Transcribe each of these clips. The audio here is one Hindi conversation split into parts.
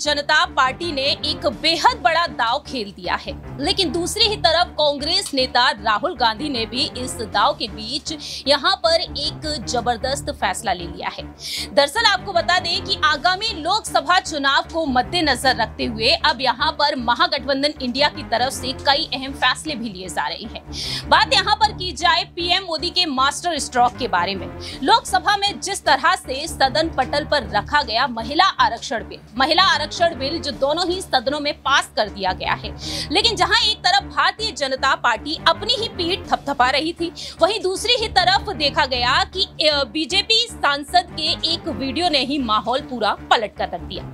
जनता पार्टी ने एक बेहद बड़ा दाव खेल दिया है। लेकिन दूसरी ही तरफ़ कांग्रेस नेता राहुल गांधी ने भी इस दाव के बीच यहाँ पर एक ज़बरदस्त फैसला ले लिया है। दरअसल आपको बता दें कि आगामी लोकसभा चुनाव को मद्देनजर रखते हुए अब यहाँ पर महागठबंधन इंडिया की तरफ़ से कई अहम फैसले भी लिए जा रहे हैं। बात यहाँ पर की जाए पीएम मोदी के मास्टर स्ट्रोक के बारे में। लोकसभा में जिस तरह से सदन पटल पर रखा गया महिला आरक्षण बिल महिला आरक्षण बिल जो दोनों ही सदनों में पास कर दिया गया है। लेकिन जहाँ एक तरफ़ भारतीय जनता पार्टी अपनी ही पीठ थपथपा रही थी, वहीं दूसरी ही तरफ़ देखा गया कि बीजेपी सांसद के एक वीडियो ने ही माहौल पूरा पलट कर रख दिया।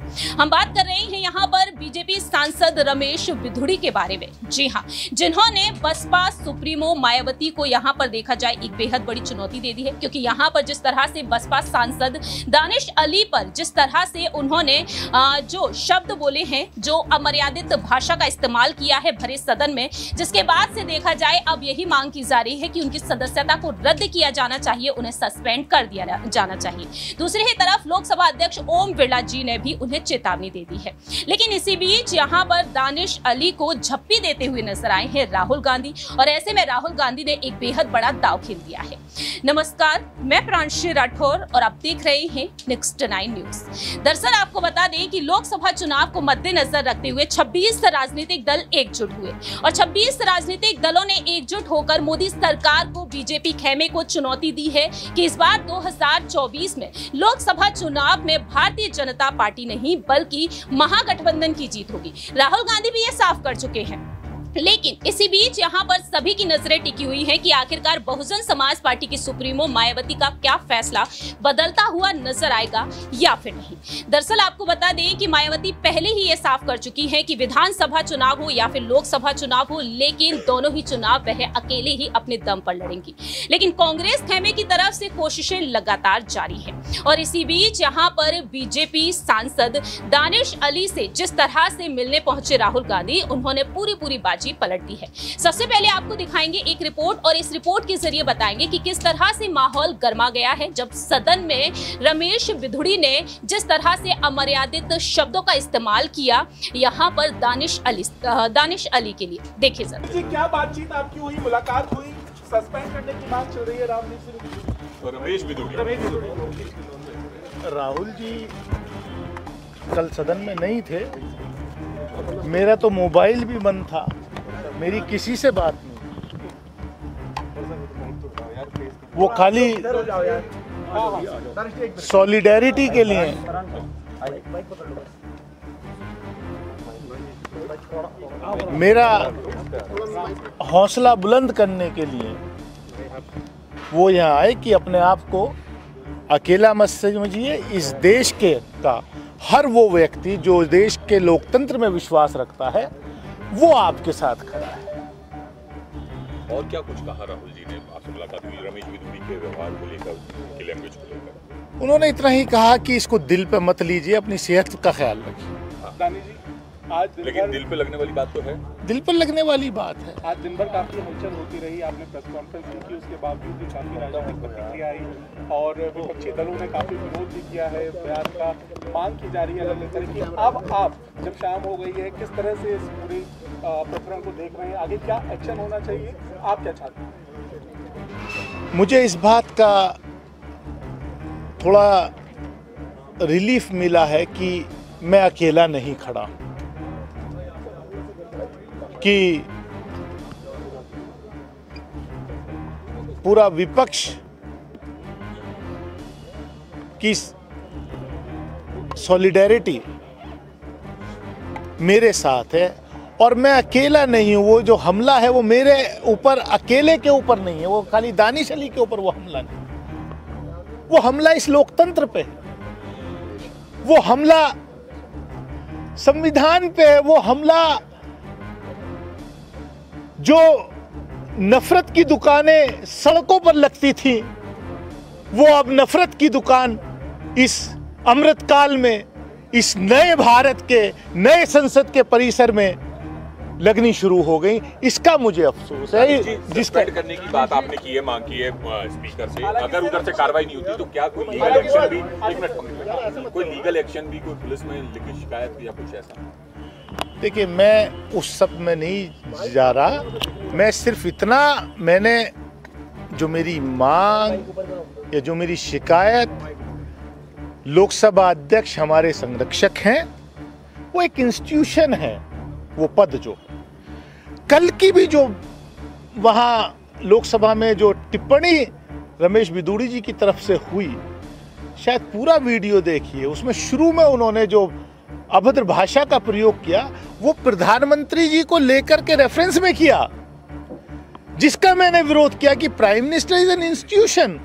हम बात कर रहे हैं यहाँ पर बीजेपी सांसद रमेश बिधुड़ी के बारे में। जी हाँ जिन्होंने बसपा सुप्रीमो मायावती को यहाँ पर देखा जाए, एक बेहद बड़ी चुनौती दे दी है, क्योंकि यहाँ पर जिस तरह से बसपा सांसद दानिश अली पर जिस तरह से उन्होंने जो शब्द बोले हैं जो अमर्यादित भाषा का इस्तेमाल किया है भरे सदन में, जिसके बाद से देखा जाए, अब यही मांग की जा रही है कि उनकी सदस्यता को रद्द किया जाना चाहिए, उन्हें सस्पेंड कर दिया जाना चाहिए। दूसरी ही तरफ़, लोकसभा अध्यक्ष ओम बिरला जी ने भी उन्हें चेतावनी दे दी है। लेकिन इसी बीच, यहाँ पर दानिश अली को झप्पी देते हुए नज़र आए हैं राहुल गांधी, और ऐसे में राहुल गांधी ने एक बेहद बड़ा दाव खेल दिया है। नमस्कार, मैं प्रांशी राठौर, और आप देख रहे हैं नेक्स्ट नाइन न्यूज़ दरअसल, आपको बता दें कि लोकसभा चुनाव को मद्देनजर रखते हुए 26 राजनीतिक दल एकजुट हुए और 26 राजनीतिक दलों ने एकजुट होकर मोदी सरकार को बीजेपी खेमे को चुनौती दी है कि इस बार 2024 में लोकसभा चुनाव में भारतीय जनता पार्टी नहीं, बल्कि महागठबंधन की जीत होगी। राहुल गांधी भी ये साफ़ कर चुके हैं। लेकिन इसी बीच यहाँ पर सभी की नज़रें टिकी हुई हैं कि आखिरकार बहुजन समाज पार्टी की सुप्रीमो मायावती का क्या फैसला बदलता हुआ नज़र आएगा या फिर नहीं। दरअसल आपको बता दें कि मायावती पहले ही ये साफ़ कर चुकी है कि विधानसभा चुनाव हो या फिर लोकसभा चुनाव हो, लेकिन दोनों ही चुनाव वह अकेले ही अपने दम पर लड़ेंगी। लेकिन कांग्रेस खेमे की तरफ़ से कोशिशें लगातार जारी है। और इसी बीच यहाँ पर बीजेपी सांसद दानिश अली से जिस तरह से मिलने पहुँचे राहुल गांधी, उन्होंने पूरी पूरी बातचीत बाजी पलट दी है। सबसे पहले आपको दिखाएँगे एक रिपोर्ट और इस रिपोर्ट के ज़रिए बताएँगे कि किस तरह से माहौल गर्मा गया है जब सदन में रमेश विधुड़ी ने जिस तरह से अमर्यादित शब्दों का इस्तेमाल किया यहाँ पर दानिश अली दानिश अली के लिए। देखिए सर। क्या बातचीत आपकी हुई? मुलाकात हुई? सस्पेंड करने की बात चल रही है रमेश राहुल जी कल सदन में नहीं थे। मेरा तो मोबाइल भी बंद था। मेरी किसी से बात नहीं। वो खाली सॉलिडेरिटी के लिए। मेरा हौसला बुलंद करने के लिए वो यहाँ आए कि अपने आप को अकेला मत समझिए। इस देश के का हर वो व्यक्ति जो देश के लोकतंत्र में विश्वास रखता है वो आपके साथ खड़ा है। और क्या कुछ कहा राहुल जी ने? आपसे मुलाकात हुई रमेश बिदुरी के व्यवहार को लेकर के लैंग्वेज को लेकर। उन्होंने इतना ही कहा कि इसको दिल पे मत लीजिए अपनी सेहत का ख्याल रखिए। आज दिन लेकिन दिल पे लगने वाली बात तो है। दिल पर लगने वाली बात है। आज दिन भर काफ़ी हलचल होती रही। आपने प्रेस कॉन्फ्रेंस की थी उसके बावजूद भी काफ़ी राजनीतिक प्रतिक्रिया आई और विपक्षी दलों ने काफ़ी विरोध भी किया है बयान का। मांग की जा रही है अलग तरह की। अब आप जब शाम हो गई है किस तरह से इस पूरे प्रकरण को देख रहे हैं? आगे क्या एक्शन होना चाहिए? आप क्या चाहते हैं? मुझे इस बात का थोड़ा रिलीफ मिला है कि मैं अकेला नहीं खड़ा कि पूरा विपक्ष की सॉलिडेरिटी मेरे साथ है और मैं अकेला नहीं हूँ, वो जो हमला है वो मेरे ऊपर, अकेले के ऊपर नहीं है, वो खाली दानिश अली के ऊपर वो हमला नहीं वो हमला इस लोकतंत्र पे वो हमला संविधान पे है, वो हमला जो नफरत की दुकानें सड़कों पर लगती थी वो अब नफरत की दुकान इस अमृतकाल में इस नए भारत के नए संसद के परिसर में लगनी शुरू हो गई। इसका मुझे अफसोस है। जिसका करने की बात आपने की है मांग की है स्पीकर से। अगर उधर से कार्रवाई नहीं होती तो क्या कोई लीगल एक्शन भी एक मिनट कोई लीगल एक्शन भी कोई पुलिस में लिखित शिकायत या कुछ ऐसा? देखिए, मैं उस सब में नहीं जा रहा। मैं सिर्फ़ इतना, मैंने जो मेरी मांग या जो मेरी शिकायत लोकसभा अध्यक्ष हमारे संरक्षक हैं, वो एक इंस्टीट्यूशन है, वो पद जो कल की भी जो वहाँ लोकसभा में जो टिप्पणी रमेश बिदूड़ी जी की तरफ़ से हुई, शायद पूरा वीडियो देखिए, उसमें शुरू में उन्होंने जो अभद्र भाषा का प्रयोग किया, वो प्रधानमंत्री जी को लेकर के रेफरेंस में किया, जिसका मैंने विरोध किया कि prime minister is an institution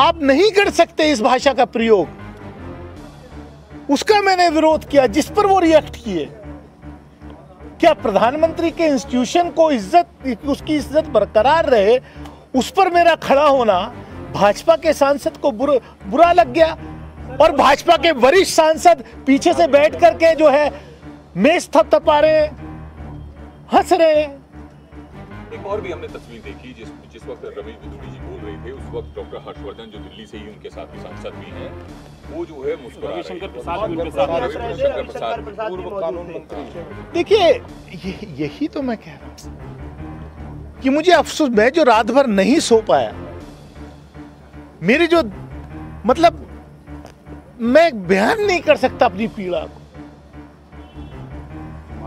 आप नहीं कर सकते इस भाषा का प्रयोग। उसका मैंने विरोध किया, जिस पर वो रिएक्ट किए। क्या प्रधानमंत्री के इंस्टीट्यूशन को इज़्ज़त, उसकी इज़्ज़त बरकरार रहे, उस पर मेरा खड़ा होना भाजपा के सांसद को बुरा बुरा लग गया? और भाजपा के वरिष्ठ सांसद पीछे से बैठ करके जो है मेज थपथपा रहे हंस रहे हैं। एक और भी हमने तस्वीर देखी जिस जिस वक्त रमेश बिदुड़ी जी बोल रहे थे उस वक्त डॉक्टर हर्षवर्धन जो दिल्ली से ही उनके साथ के सांसद भी हैं वो जो है मुस्कुरा रहे हैं। प्रसाद भी उनके साथ रविशंकर प्रसाद। पूर्व कानून मंत्री देखिए यही तो मैं कह रहा हूँ कि मुझे अफसोस मैं जो रात भर नहीं सो पाया मेरी जो मतलब मैं बयान नहीं कर सकता अपनी पीड़ा को।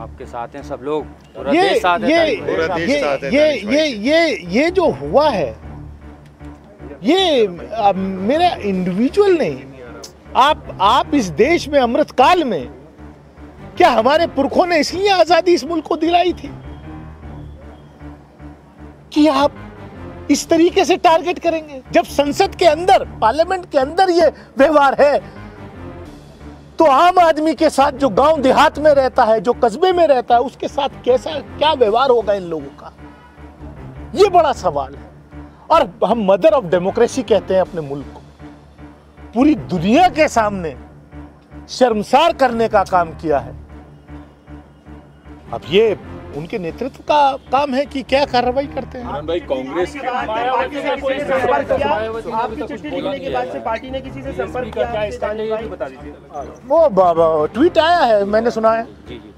आपके साथ हैं सब लोग। पूरा ये देश साथ ये पूरा ये ये ये ये ये जो हुआ है ये मेरा इंडिविजुअल नहीं। आप आप इस देश में अमृत काल में क्या हमारे पुरखों ने इसलिए आज़ादी इस मुल्क को दिलाई थी? कि आप इस तरीके से टारगेट करेंगे? जब संसद के अंदर पार्लियामेंट के अंदर ये व्यवहार है तो आम आदमी के साथ जो गाँव देहात में रहता है, जो कस्बे में रहता है, उसके साथ कैसा, क्या व्यवहार होगा इन लोगों का? ये बड़ा सवाल है। और हम मदर ऑफ़ डेमोक्रेसी कहते हैं अपने मुल्क को। पूरी दुनिया के सामने शर्मसार करने का काम किया है। अब ये उनके नेतृत्व का काम है कि क्या कार्रवाई करते हैं? भाई कांग्रेस के पार्टी से कोई संपर्क किया? आपकी चिट्ठी लिखने के बाद से पार्टी ने किसी से संपर्क किया? स्टैंड भाई बता दीजिए। वो ट्वीट आया है मैंने सुना है।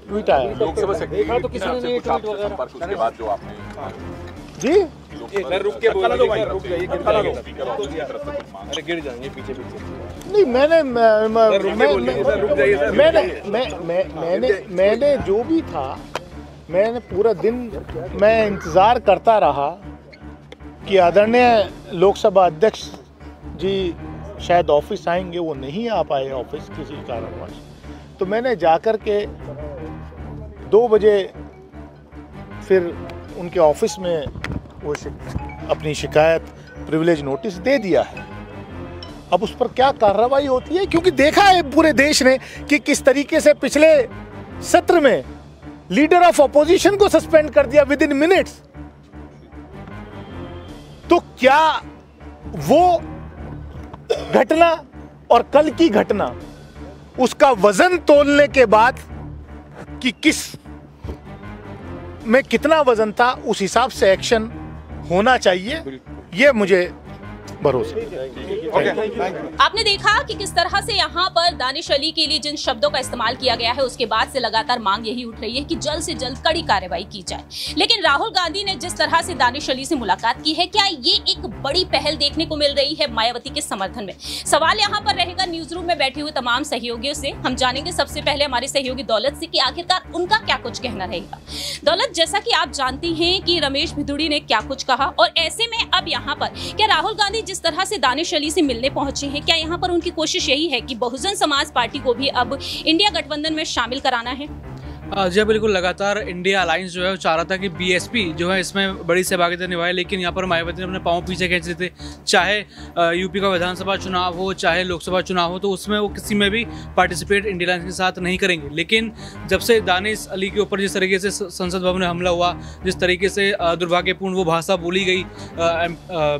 ट्वीट आया लोकसभा सेक्रेटरी तो किसी ने संपर्क उसके बाद जो आपने जी? रुक के बोल दो भाई रुक जाइए स्पीकर ऑफ़िस की तरफ़ से कुछ मांग। अरे गिर जाएँगे पीछे पीछे। नहीं मैंने मैं- मैं- मैं- मैं- मैंने मैं मैं- मैंने मैंने जो भी था मैंने पूरा दिन, मैं इंतज़ार करता रहा कि आदरणीय लोकसभा अध्यक्ष जी शायद ऑफ़िस आएँगे, वो नहीं आ पाए ऑफ़िस किसी कारणवश। तो मैंने जाकर के दो बजे फिर उनके ऑफ़िस में वो अपनी शिकायत प्रिविलेज नोटिस दे दिया है। अब उस पर क्या कार्रवाई होती है? क्योंकि देखा है पूरे देश ने कि किस तरीके से पिछले सत्र में लीडर ऑफ़ अपोजिशन को सस्पेंड कर दिया विद इन मिनट्स। तो क्या वो घटना और कल की घटना उसका वज़न तोलने के बाद कि किसमें कितना वज़न था उस हिसाब से एक्शन होना चाहिए ये मुझे भरोसा। आपने देखा कि किस तरह से यहाँ पर दानिश अली के लिए जिन शब्दों का इस्तेमाल किया गया है उसके बाद से लगातार मांग यही उठ रही है कि जल्द से जल्द कड़ी कार्रवाई की जाए। लेकिन राहुल गांधी ने जिस तरह से दानिश अली से मुलाकात की है क्या ये एक बड़ी पहल देखने को मिल रही है मायावती के समर्थन में? सवाल यहाँ पर रहेगा न्यूज़ रूम में बैठे हुए तमाम सहयोगियों से। हम जानेंगे सबसे पहले हमारे सहयोगी दौलत से कि आखिरकार उनका क्या कुछ कहना रहेगा। दौलत जैसा कि आप जानती हैं कि रमेश भिदुड़ी ने क्या कुछ कहा और ऐसे में अब यहाँ पर क्या राहुल गांधी जिस तरह से दानिश अली से मिलने पहुँचे हैं, क्या यहाँ पर उनकी कोशिश यही है कि बहुजन समाज पार्टी को भी अब इंडिया गठबंधन में शामिल कराना है? जी हाँ, बिल्कुल लगातार इंडिया अलायंस जो है वो चाह रहा था कि बीएसपी जो है इसमें बड़ी सहभागिता निभाए लेकिन यहाँ पर मायावती ने अपने पाँव पीछे खींच रहे थे। चाहे यूपी का विधानसभा चुनाव हो चाहे लोकसभा चुनाव हो तो उसमें वो किसी में भी पार्टिसिपेट इंडिया अलायंस के साथ नहीं करेंगे। लेकिन जब से दानिश अली के ऊपर जिस तरीके से संसद भवन में हमला हुआ जिस तरीके से दुर्भाग्यपूर्ण वो भाषा बोली गई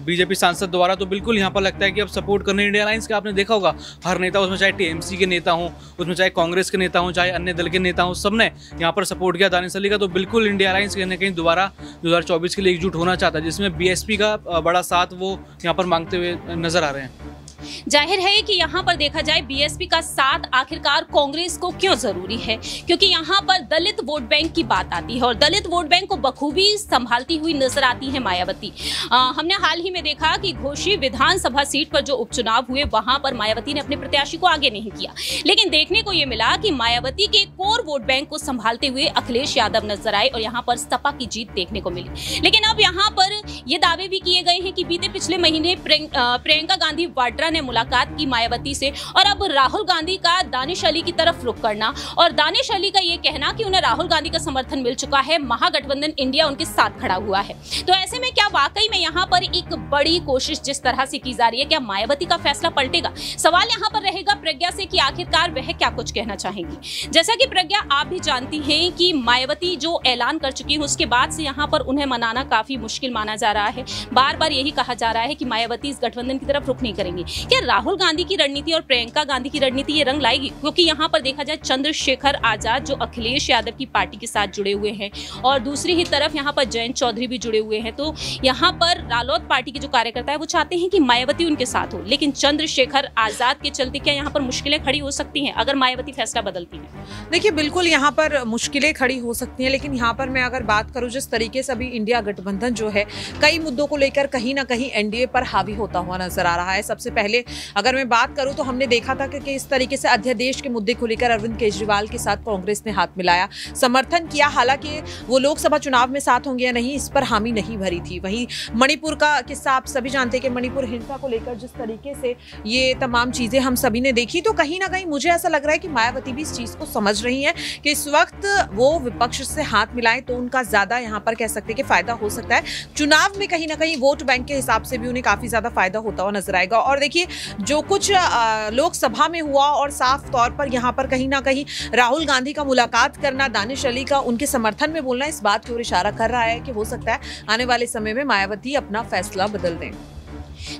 बीजेपी सांसद द्वारा तो बिल्कुल यहाँ पर लगता है कि अब सपोर्ट करने इंडिया अलायंस का आपने देखा होगा हर नेता उसमें चाहे टीएमसी के नेता हों उसमें चाहे कांग्रेस के नेता हों चाहे अन्य दल के नेता हों सबने यहाँ पर सपोर्ट किया दानिश अली का तो बिल्कुल इंडिया अलायंस कहीं ना कहीं दोबारा 2024 के लिए एकजुट होना चाहता है, जिसमें बीएसपी का बड़ा साथ वो यहाँ पर मांगते हुए नज़र आ रहे हैं। ज़ाहिर है कि यहाँ पर देखा जाए बीएसपी का साथ आखिरकार कांग्रेस को क्यों ज़रूरी है? क्योंकि यहाँ पर दलित वोट बैंक की बात आती है और दलित वोट बैंक को बखूबी संभालती हुई नज़र आती है मायावती। अ, हमने हाल ही में देखा कि घोषी विधानसभा सीट पर जो उपचुनाव हुए वहाँ पर मायावती ने अपने प्रत्याशी को आगे नहीं किया। लेकिन देखने को यह मिला कि मायावती के कोर वोट बैंक को संभालते हुए अखिलेश यादव नज़र आए और यहाँ पर सपा की जीत देखने को मिली। लेकिन अब यहाँ पर ये दावे भी किए गए हैं कि बीते पिछले महीने प्रियंका गांधी वाड्रा ने मुलाकात की मायावती से। और अब राहुल गांधी का दानिश अली की तरफ़ रुख करना। और दानिश अली का ये कहना कि उन्हें राहुल गांधी का समर्थन मिल चुका है। महागठबंधन इंडिया उनके साथ खड़ा हुआ है। तो ऐसे में क्या वाकई में यहाँ पर एक बड़ी कोशिश जिस तरह से की जा रही है, क्या मायावती का फैसला पलटेगा? सवाल यहाँ पर रहेगा प्रज्ञा से कि आखिरकार वह क्या कुछ कहना चाहेंगी। जैसा कि प्रज्ञा आप भी जानती हैं कि मायावती जो ऐलान कर चुकी है, उसके बाद से यहाँ पर उन्हें मनाना काफ़ी मुश्किल माना जा रहा है। बार बार यही कहा जा रहा है कि मायावती इस गठबंधन की तरफ़ रुख नहीं करेंगी। क्या राहुल गांधी की रणनीति और प्रियंका गांधी की रणनीति ये रंग लाएगी? क्योंकि यहाँ पर देखा जाए चंद्रशेखर आज़ाद जो अखिलेश यादव की पार्टी के साथ जुड़े हुए हैं और दूसरी ही तरफ़ यहाँ पर जयंत चौधरी भी जुड़े हुए हैं। तो यहाँ पर रालोद पार्टी के जो कार्यकर्ता है, वो चाहते हैं कि मायावती उनके साथ हो, लेकिन चंद्रशेखर आज़ाद के चलते क्या यहाँ पर मुश्किलें खड़ी हो सकती हैं, अगर मायावती फैसला बदलती है? देखिए, बिल्कुल यहाँ पर मुश्किलें खड़ी हो सकती हैं, लेकिन यहाँ पर मैं अगर बात करूँ, जिस तरीके से अभी इंडिया गठबंधन जो है, कई मुद्दों को लेकर कहीं ना कहीं एनडीए पर हावी होता हुआ नज़र आ रहा है। सबसे पहले अगर मैं बात करूँ तो हमने देखा था कि, इस तरीके से अध्यादेश के मुद्दे को लेकर अरविंद केजरीवाल के साथ कांग्रेस ने हाथ मिलाया। समर्थन किया हालाँकि वो लोकसभा चुनाव में साथ होंगे या नहीं इस पर हामी नहीं भरी थी। वहीं मणिपुर का किस्सा आप सभी जानते हैं कि मणिपुर हिंसा को लेकर जिस तरीके से ये तमाम चीज़ें हम सभी ने देखी तो कहीं ना कहीं मुझे ऐसा लग रहा है कि मायावती भी इस चीज़ को समझ रही हैं कि इस वक्त वो विपक्ष से हाथ मिलाएँ तो उनका ज़्यादा यहाँ पर कह सकते हैं कि फ़ायदा हो सकता है। चुनाव में कहीं ना कहीं वोट बैंक के हिसाब से भी उन्हें काफ़ी ज़्यादा फ़ायदा होता हुआ नज़र आएगा। और देखिए जो कुछ लोकसभा में हुआ और साफ़ तौर पर यहाँ पर कहीं ना कहीं राहुल गांधी का मुलाकात करना, दानिश अली का उनके समर्थन में बोलना, इस बात की ओर इशारा कर रहा है कि हो सकता है आने वाले समय में मायावती अपना फैसला बदल दें।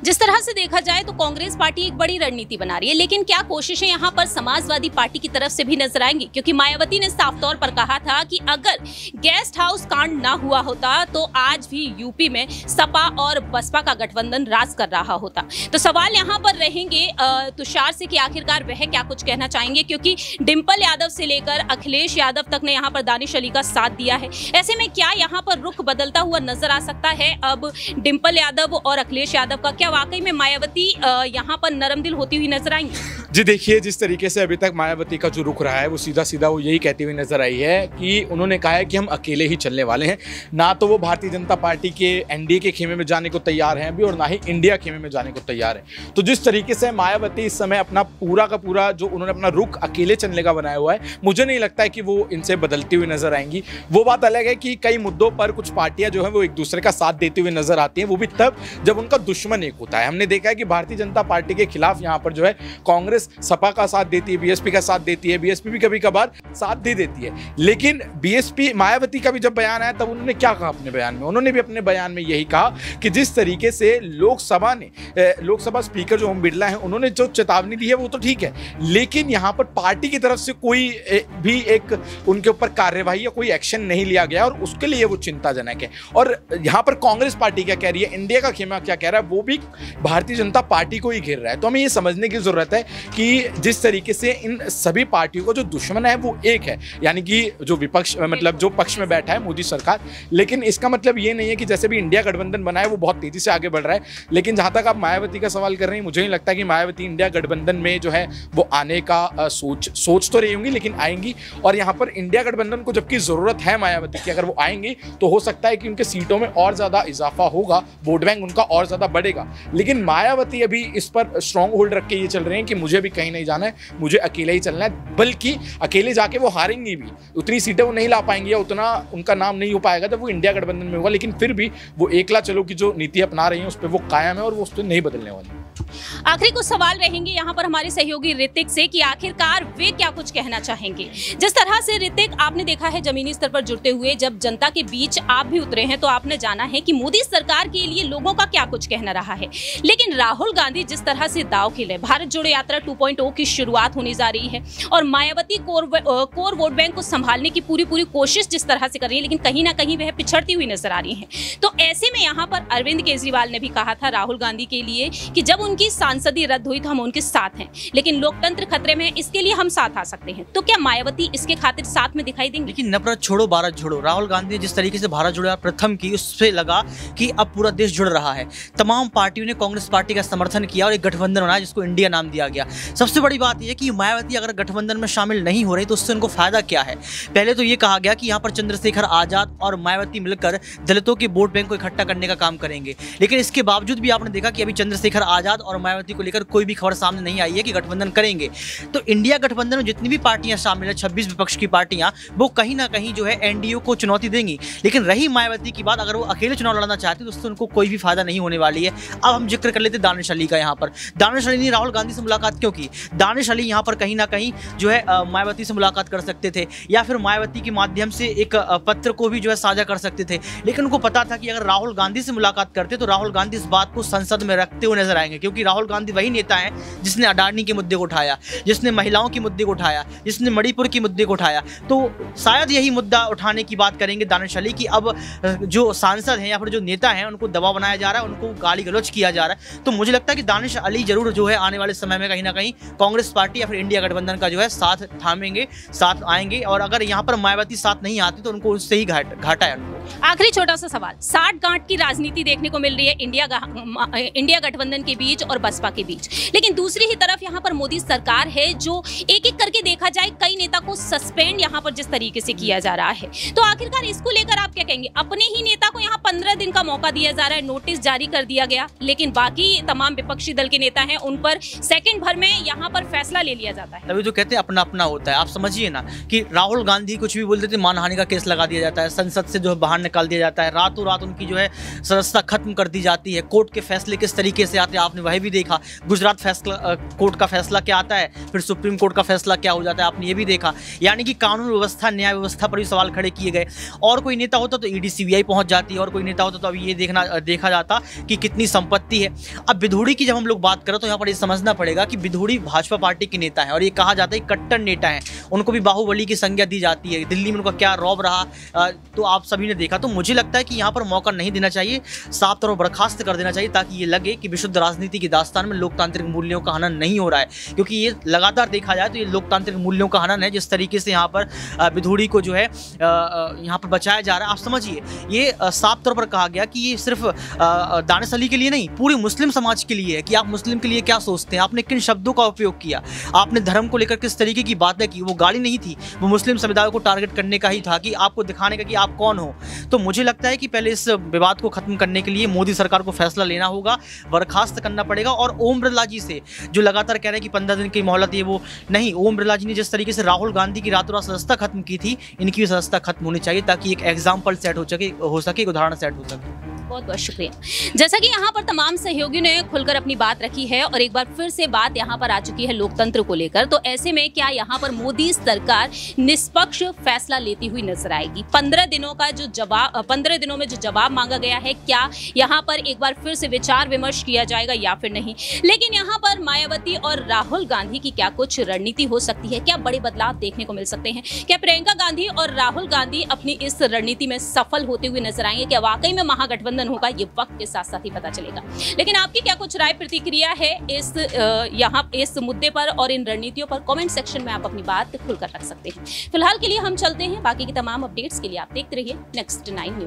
जिस तरह से देखा जाए तो कांग्रेस पार्टी एक बड़ी रणनीति बना रही है, लेकिन क्या कोशिशें यहाँ पर समाजवादी पार्टी की तरफ़ से भी नज़र आएँगी? क्योंकि मायावती ने साफ़ तौर पर कहा था कि अगर गेस्ट हाउस कांड ना हुआ होता तो आज भी यूपी में सपा और बसपा का गठबंधन राज कर रहा होता। तो सवाल यहाँ पर रहेंगे तुषार से कि आखिरकार वह क्या कुछ कहना चाहेंगे? क्योंकि डिम्पल यादव से लेकर अखिलेश यादव तक ने यहाँ पर दानिश अली का साथ दिया है। ऐसे में क्या यहाँ पर रुख बदलता हुआ नज़र आ सकता है? अब डिम्पल यादव और अखिलेश यादव का क्या वाकई में मायावती यहाँ पर नरम दिल होती हुई नज़र आएँगी? जी देखिए, जिस तरीके से अभी तक मायावती का जो रुख रहा है, वो सीधा सीधा वो यही कहती हुई नज़र आई है कि उन्होंने कहा है कि हम अकेले ही चलने वाले हैं। ना तो वो भारतीय जनता पार्टी के एनडीए के खेमे में जाने को तैयार हैं अभी और ना ही इंडिया खेमे में जाने को तैयार है। तो जिस तरीके से मायावती इस समय अपना पूरा का पूरा जो उन्होंने अपना रुख अकेले चलने का बनाया हुआ है, मुझे नहीं लगता है कि वो इनसे बदलती हुई नज़र आएँगी। वो बात अलग है कि कई मुद्दों पर कुछ पार्टियाँ जो है, वो एक दूसरे का साथ देती हुई नज़र आती हैं। वो भी तब जब उनका दुश्मन एक होता है। हमने देखा है कि भारतीय जनता पार्टी के खिलाफ यहाँ पर जो है कांग्रेस सपा का साथ देती है, बीएसपी का साथ देती है, बीएसपी भी कभी कभार साथ दे देती है। लेकिन बीएसपी, मायावती का भी जब बयान आया, तब उन्होंने क्या कहा अपने बयान में? उन्होंने भी अपने बयान में यही कहा कि जिस तरीके से लोकसभा ने लोकसभा स्पीकर जो ओम बिरला है, उन्होंने जो चेतावनी दी है, वो तो ठीक है। लेकिन यहाँ पर पार्टी की तरफ़ से कोई भी एक उनके ऊपर कार्यवाही या कोई एक्शन नहीं लिया गया और उसके लिए वो चिंताजनक है। और यहाँ पर कांग्रेस पार्टी क्या कह रही है? इंडिया का खेमा क्या कह रहा है? वो भी भारतीय जनता पार्टी को ही घेर रहा है। तो हमें ये समझने की ज़रूरत है कि जिस तरीके से इन सभी पार्टियों का जो दुश्मन है वो एक है। यानी कि जो विपक्ष मतलब जो पक्ष में बैठा है मोदी सरकार। लेकिन इसका मतलब ये नहीं है कि जैसे भी इंडिया गठबंधन बना है वो बहुत तेज़ी से आगे बढ़ रहा है। लेकिन जहाँ तक आप मायावती का सवाल कर रहे हैं, मुझे नहीं लगता कि मायावती इंडिया गठबंधन में जो है वो आने का सोच सोच तो रही होंगी, लेकिन आएँगी। और यहाँ पर इंडिया गठबंधन को जबकि ज़रूरत है मायावती की, अगर वो आएँगी तो हो सकता है कि उनके सीटों में और ज़्यादा इजाफा होगा, वोट बैंक उनका और ज़्यादा बढ़ेगा। लेकिन मायावती अभी इस पर स्ट्रॉन्ग होल्ड रख के ये चल रहे हैं कि मुझे भी कहीं नहीं जाना है, मुझे अकेले ही चलना है, बल्कि अकेले जाके वो हारेंगी भी। उतनी सीटें वो नहीं ला पाएँगी या उतना उनका नाम नहीं हो पाएगा जब वो इंडिया गठबंधन में होगा, लेकिन फिर भी वो एकला चलो की जो नीति अपना रही है, उस पर वो कायम है और वो उस पर नहीं बदलने वाली आखिरी कुछ सवाल रहेंगे यहाँ पर हमारे सहयोगी ऋतिक से कि आखिरकार वे क्या कुछ कहना चाहेंगे? जिस तरह से ऋतिक आपने देखा है जमीनी स्तर पर जुड़ते हुए, जब जनता के बीच आप भी उतरे हैं तो आपने जाना है कि मोदी सरकार के लिए लोगों का क्या कुछ कहना रहा है। लेकिन राहुल गांधी जिस तरह से दाव खेले, भारत जोड़ो यात्रा 2.0 की शुरुआत होने जा रही है और Mayawati core core vote bank को संभालने की पूरी पूरी कोशिश जिस तरह से कर रही है, लेकिन कहीं ना कहीं वह पिछड़ती हुई नज़र आ रही है। तो ऐसे में यहाँ पर अरविंद केजरीवाल ने भी कहा था राहुल गांधी के लिए कि जब उनकी सांसदी रद्द हुई तो हम उनके साथ हैं, लेकिन लोकतंत्र खतरे में इसके लिए हम साथ आ सकते हैं। तो क्या मायावती इसके खातिर साथ में दिखाई देंगे? लेकिन नफरत छोड़ो, भारत छोड़ो। राहुल गांधी जिस तरीके से भारत जोड़ा प्रथम की उससे लगा कि अब पूरा देश जुड़ रहा है। तमाम पार्टियों ने कांग्रेस पार्टी का समर्थन किया और एक गठबंधन बनाया जिसको इंडिया नाम दिया गया। सबसे बड़ी बात यह कि मायावती अगर गठबंधन में शामिल नहीं हो रही तो उससे उनको फ़ायदा क्या है? पहले तो ये कहा गया कि यहाँ पर चंद्रशेखर आज़ाद और मायावती मिलकर दलितों के वोट बैंक को इकट्ठा करने का काम करेंगे। लेकिन इसके बावजूद भी आपने देखा कि अभी चंद्रशेखर आज़ाद और मायावती को लेकर कोई भी खबर सामने नहीं आई है कि गठबंधन करेंगे। तो इंडिया गठबंधन में जितनी भी पार्टियाँ शामिल है, छब्बीस विपक्ष की पार्टियाँ, वो कहीं ना कहीं जो है एनडीओ को चुनौती देंगी। लेकिन रही मायावती की बात, अगर वो अकेले चुनाव लड़ना चाहते तो उससे उनको कोई भी फ़ायदा नहीं होने वाली है। अब हम ज़िक्र कर लेते दानिश अली का यहाँ पर। दानिश अली ने राहुल गांधी से मुलाकात क्यों की दानिश अली यहाँ पर कहीं ना कहीं जो है मायावती से मुलाकात कर सकते थे या फिर मायावती के माध्यम से एक पत्र को भी जो है साझा कर सकते थे। लेकिन उनको पता था कि अगर राहुल गांधी से मुलाकात करते तो राहुल गांधी इस बात को संसद में रखते हुए नज़र आएँगे, क्योंकि राहुल गांधी वही नेता है जिसने अडानी के मुद्दे को उठाया, जिसने महिलाओं के मुद्दे को उठाया, जिसने मणिपुर के मुद्दे को उठाया। तो शायद यही मुद्दा उठाने की बात करेंगे दानिश अली की। अब जो सांसद हैं या फिर जो नेता हैं, उनको दबाव बनाया जा रहा है, उनको गाली गलोच किया जा रहा है। तो मुझे लगता है कि दानिश अली ज़रूर जो है आने वाले समय में कहीं ना कहीं कांग्रेस पार्टी या फिर इंडिया गठबंधन का जो है साथ थामेंगे, साथ आएँगे और अगर यहाँ पर मायावती साथ नहीं आती तो उनको उससे ही घाटा है आखिरी छोटा सा सवाल, साठ गांठ की राजनीति देखने को मिल रही है इंडिया इंडिया गठबंधन के बीच और बसपा के बीच। लेकिन दूसरी ही तरफ़ यहाँ पर मोदी सरकार है जो एक एक करके देखा जाए, कई नेता को सस्पेंड यहाँ पर जिस तरीके से किया जा रहा है। तो आखिरकार इसको लेकर आप क्या कहेंगे? अपने ही नेता को यहाँ पंद्रह दिन का मौका दिया जा रहा है, नोटिस जारी कर दिया गया, लेकिन बाकी तमाम विपक्षी दल के नेता है, उन पर सेकंड भर में यहाँ पर फैसला ले लिया जाता है। तभी तो कहते हैं अपना अपना होता है। आप समझिए ना कि राहुल गांधी कुछ भी बोल देते, मानहानि का केस लगा दिया जाता है, संसद से जो है बाहर निकाल दिया जाता है। रातों रात उनकी जो है सदस्यता खत्म कर दी जाती है। कोर्ट के फैसले किस तरीके से आते हैं, आपने वह भी देखा। गुजरात फैसला कोर्ट का फैसला क्या आता है, फिर सुप्रीम कोर्ट का फैसला क्या हो जाता है, आपने ये भी देखा। यानी कि कानून व्यवस्था, न्याय व्यवस्था पर भी सवाल खड़े किए गए। और कोई नेता होता तो ईडी, सीबीआई पहुँच जाती और कोई नेता होता तो अभी ये देखना देखा जाता कि कितनी संपत्ति है। अब बिधूड़ी की जब हम लोग बात करें तो यहाँ पर ये समझना पड़ेगा कि बिधूड़ी भाजपा पार्टी के नेता है और ये कहा जाता है कट्टर नेता है। उनको भी बाहुबली की संज्ञा दी जाती है। दिल्ली में उनका क्या रौब रहा तो आप सभी ने देखा। तो मुझे लगता है कि यहाँ पर मौका नहीं देना चाहिए, साफ़ तौर पर बर्खास्त कर देना चाहिए ताकि ये लगे कि विशुद्ध राजनीति की दास्तान में लोकतांत्रिक मूल्यों का हनन नहीं हो रहा है। क्योंकि ये लगातार देखा जाए तो ये लोकतांत्रिक मूल्यों का हनन है, जिस तरीके से यहाँ पर बिधूड़ी को जो है यहाँ पर बचाया जा रहा है। आप समझिए, ये साफ़ तौर पर कहा गया कि ये सिर्फ़ दानिश अली के लिए नहीं, पूरे मुस्लिम समाज के लिए है कि आप मुस्लिम के लिए क्या सोचते हैं? आपने किन शब्दों का उपयोग किया। आपने धर्म को लेकर किस तरीके की बातें की? वो गाली नहीं थी। वो मुस्लिम समुदाय को टारगेट करने का ही था कि आपको दिखाने का कि आप कौन हो। तो मुझे लगता है कि पहले इस विवाद को खत्म करने के लिए मोदी सरकार को फैसला लेना होगा, बर्खास्त करना पड़ेगा और ओम बिरला जी से, जो लगातार कह रहे हैं कि पंद्रह दिन की मोहलत ये वो नहीं, ओम बिरला जी ने जिस तरीके से राहुल गांधी की रातों रात सदस्यता खत्म की थी, इनकी भी सदस्यता खत्म होनी चाहिए ताकि एक एग्ज़ाम्पल सेट हो सके हो सके, एक उदाहरण सेट हो सके। बहुत बहुत शुक्रिया। जैसा कि यहाँ पर तमाम सहयोगियों ने खुलकर अपनी बात रखी है और एक बार फिर से बात यहाँ पर आ चुकी है लोकतंत्र को लेकर तो ऐसे में क्या यहाँ पर मोदी सरकार निष्पक्ष फैसला लेती हुई नज़र आएगी? पंद्रह दिनों का जो जवाब, पंद्रह दिनों में जो जवाब मांगा गया है, क्या यहाँ पर एक बार फिर से विचार विमर्श किया जाएगा या फिर नहीं? लेकिन यहाँ पर मायावती और राहुल गांधी की क्या कुछ रणनीति हो सकती है? क्या बड़े बदलाव देखने को मिल सकते हैं? क्या प्रियंका गांधी और राहुल गांधी अपनी इस रणनीति में सफल होते हुए नज़र आएँगे? क्या वाकई में महागठबंधन गठबंधन होगा, ये वक्त के साथ साथ ही पता चलेगा। लेकिन आपकी क्या कुछ राय प्रतिक्रिया है इस यहाँ, इस मुद्दे पर और इन रणनीतियों पर? कॉमेंट सेक्शन में आप अपनी बात खुलकर रख सकते हैं। फ़िलहाल के लिए हम चलते हैं, बाकी की तमाम अपडेट्स के लिए आप देखते रहिए नेक्स्ट नाइन न्यूज़।